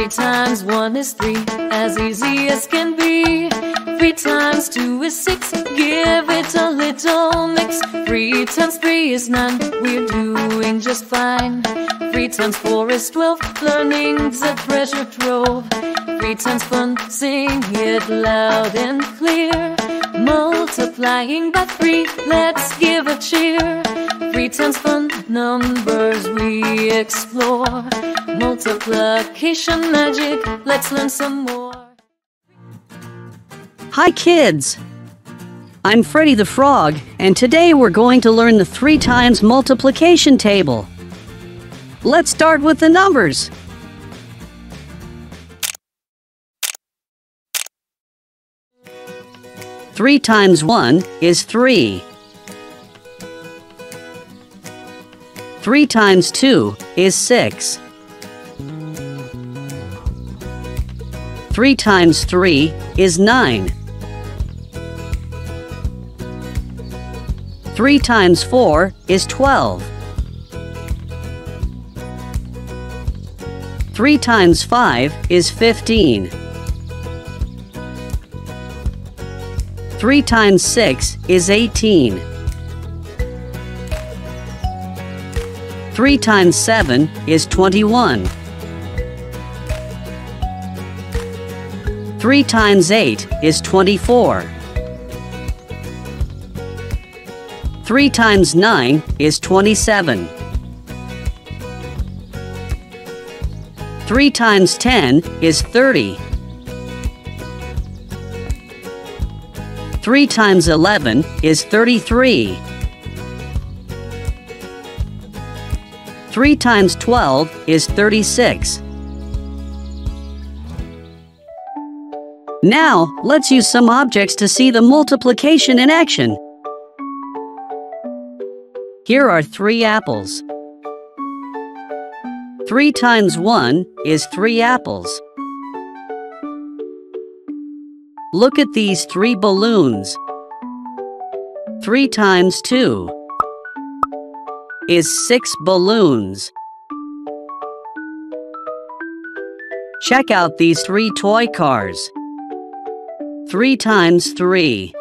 Three times one is three, as easy as can be. Three times two is six, give it a little mix. Three times three is nine, we're doing just fine. Three times four is twelve, learning's a treasure trove. Three times fun, sing it loud and clear. Multiplying by three, let's give a cheer. Three times fun, numbers we explore. Multiplication magic, let's learn some more. Hi, kids! I'm Freddy the Frog, and today we're going to learn the three times multiplication table. Let's start with the numbers. Three times one is three. Three times two is six. Three times three is nine. Three times four is twelve. Three times five is fifteen. Three times six is eighteen. Three times seven is twenty-one. Three times eight is twenty-four. Three times nine is twenty-seven. Three times ten is thirty. Three times eleven is thirty-three. Three times twelve is thirty-six. Now, let's use some objects to see the multiplication in action. Here are three apples. Three times one is three apples. Look at these three balloons. Three times two is six balloons. Check out these three toy cars. Three times three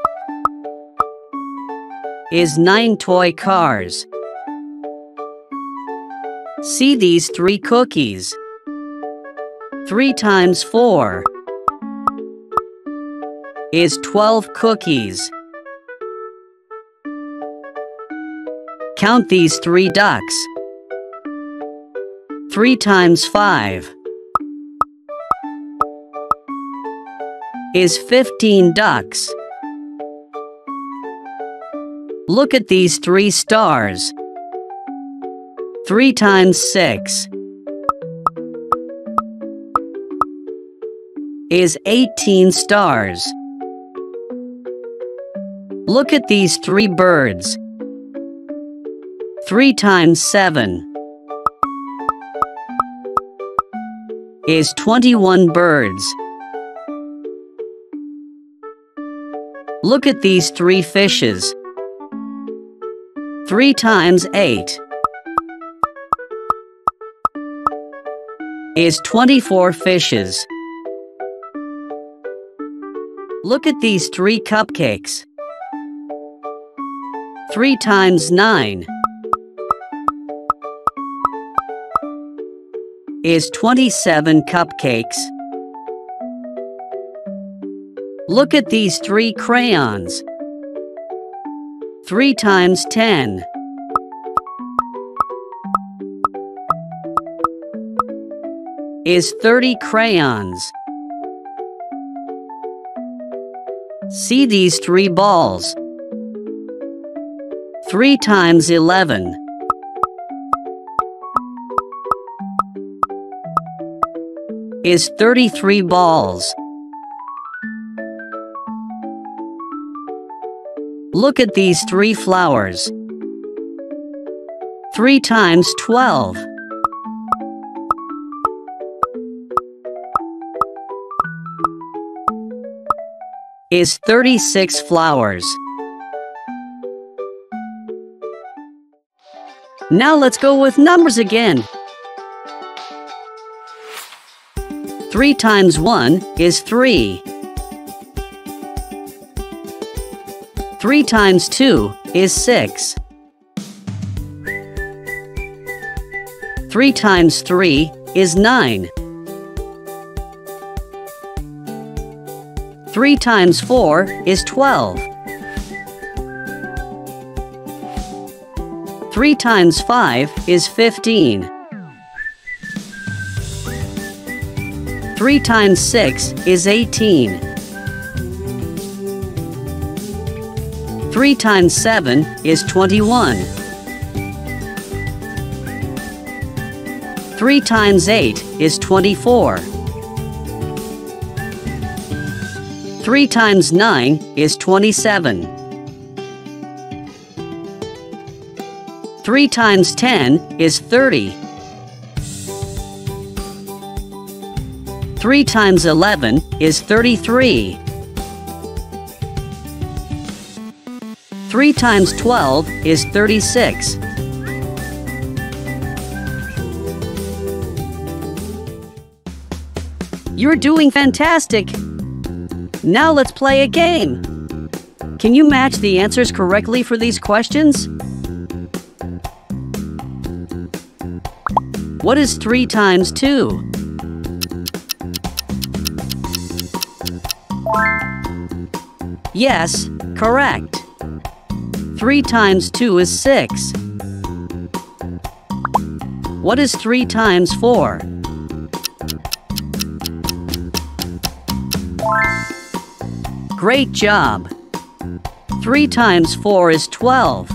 is nine toy cars. See these three cookies. Three times four is 12 cookies. Count these three ducks. Three times five is 15 ducks. Look at these three stars. Three times six is 18 stars. Look at these three birds. Three times seven is 21 birds. Look at these three fishes. Three times eight is 24 fishes. Look at these three cupcakes. Three times nine is 27 cupcakes. Look at these three crayons. Three times ten is 30 crayons. See these three balls. Three times eleven is 33 balls. Look at these three flowers. Three times 12 is 36 flowers. Now let's go with numbers again. 3 times 1 is 3. 3 times 2 is 6. 3 times 3 is 9. 3 times 4 is 12. 3 times 5 is 15. 3 times 6 is 18. 3 times 7 is 21. 3 times 8 is 24. 3 times 9 is 27. 3 times 10 is 30. 3 times 11 is 33. 3 times 12 is 36. You're doing fantastic! Now let's play a game! Can you match the answers correctly for these questions? What is 3 times 2? Yes, correct. 3 times 2 is 6. What is 3 times 4? Great job! 3 times 4 is 12.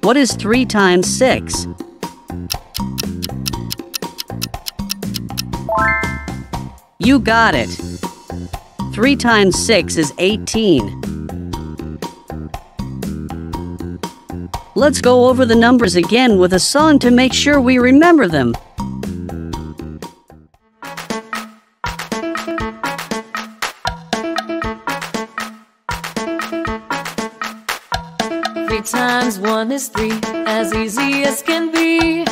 What is 3 times 6? You got it! 3 times 6 is 18. Let's go over the numbers again with a song to make sure we remember them. Is three, as easy as can be.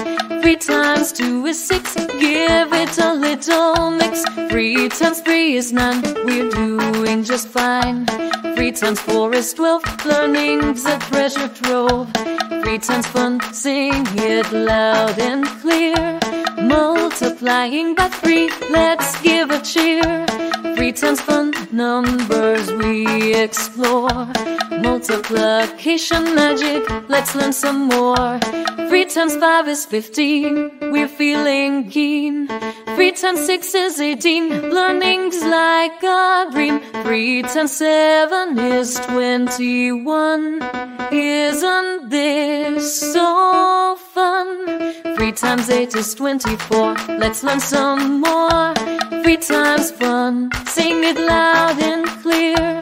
Three times two is six, give it a little mix. Three times three is nine, we're doing just fine. Three times four is twelve, learning's a treasure trove. Three times fun, sing it loud and clear. Multiplying by three, let's give a cheer. Three times fun, numbers we explore. Multiplication magic, let's learn some more. Three times five is fifteen, we're feeling keen. Three times six is eighteen, learning's like a dream. Three times seven is twenty-one. Isn't this so fun? Three times eight is twenty-four, let's learn some more. Three times fun, sing it loud and clear.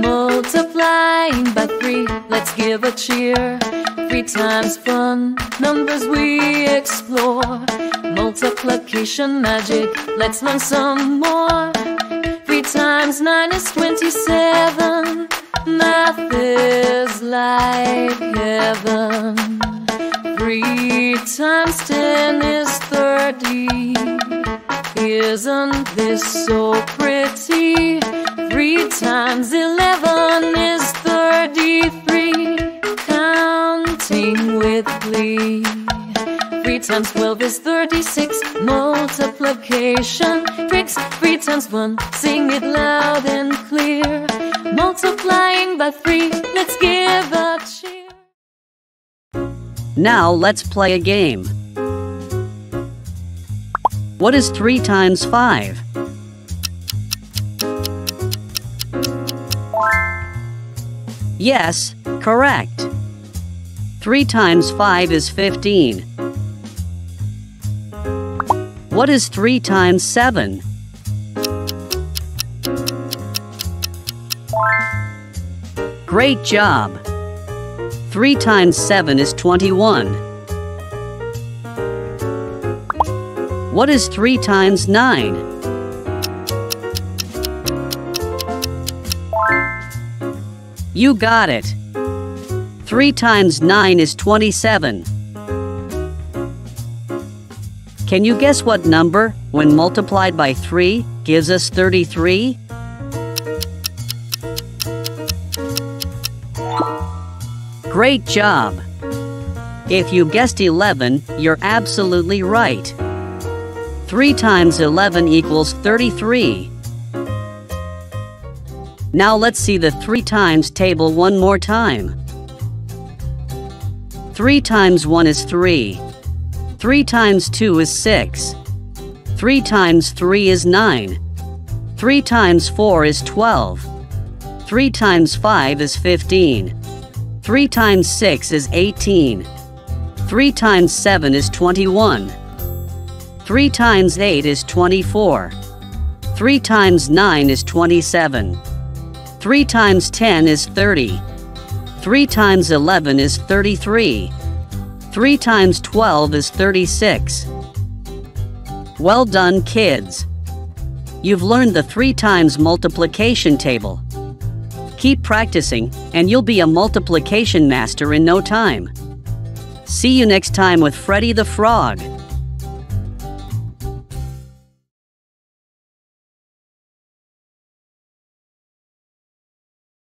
Multiplying by three, let's give a cheer. Three times fun, numbers we explore. Multiplication magic, let's learn some more. Three times nine is twenty-seven. Math is like heaven. Three times ten is thirty. Isn't this so pretty? Three times eleven is thirty-three. Counting with glee. Three times twelve is thirty-six. Multiplication tricks. Three times one, sing it loud and clear. Multiplying by three, let's give a cheer. Now let's play a game. What is 3 times 5? Yes, correct. 3 times 5 is 15. What is 3 times 7? Great job! 3 times 7 is 21. What is 3 times 9? You got it! 3 times 9 is 27. Can you guess what number, when multiplied by 3, gives us 33? Great job! If you guessed 11, you're absolutely right. 3 times 11 equals 33. Now let's see the 3 times table one more time. 3 times 1 is 3. 3 times 2 is 6. 3 times 3 is 9. 3 times 4 is 12. 3 times 5 is 15. 3 times 6 is 18. 3 times 7 is 21. 3 times 8 is 24. 3 times 9 is 27. 3 times 10 is 30. 3 times 11 is 33. 3 times 12 is 36. Well done, kids. You've learned the 3 times multiplication table. Keep practicing, and you'll be a multiplication master in no time. See you next time with Freddy the Frog.